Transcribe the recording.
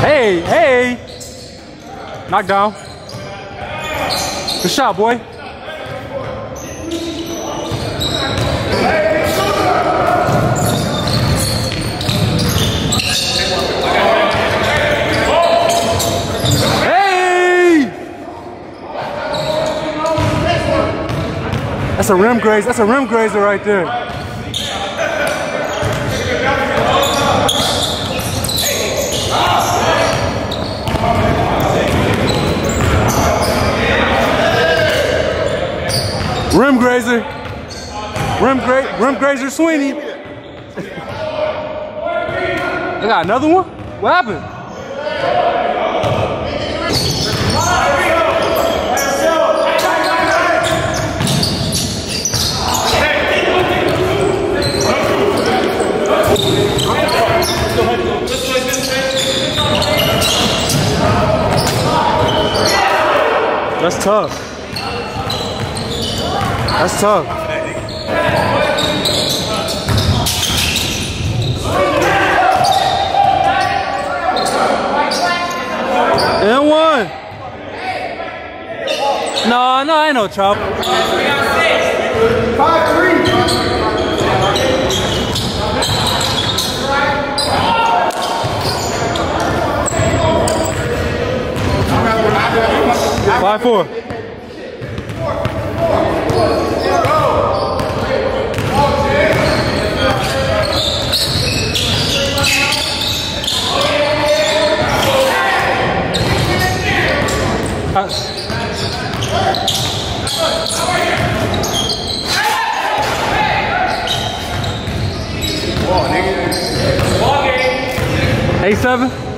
Hey, hey. Knock down. Good shot, boy. Hey! That's a rim graze. That's a rim grazer right there. Rim grazer. Rim, gra rim grazer Sweeney. I got another one? What happened? That's tough. That's tough. And one. No, no, ain't no trouble. Five four. Eight seven.